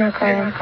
那个